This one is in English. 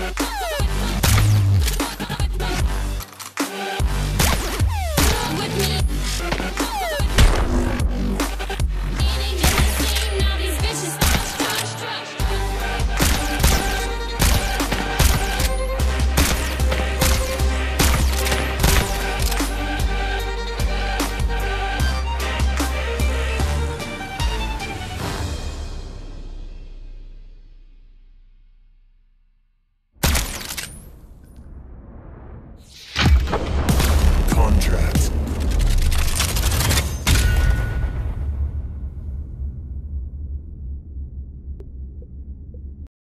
Yeah.